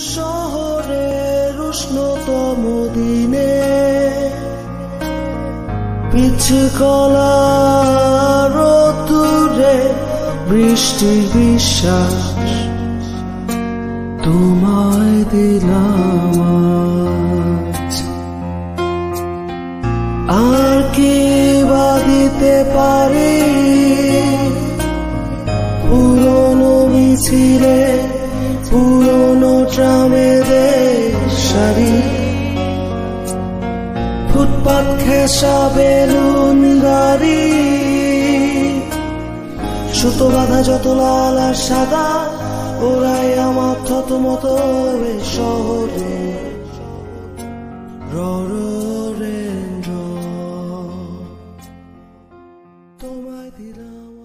শহরের উষ্ণতম দিনে পিছে কলা রোদুরে বৃষ্টির বিশ্বাস তোমায় দিলাম আর কি বা দিতে পারি? পুরনো মিছিলে, পুরনো মেয়েদের শাড়ি, ফুটপাত খেসা বেলুন গাড়ি, সুতো বাধা যত লাল আর সাদা, ওরাই আমার থত মতো শহরে। তোমায় দিলাম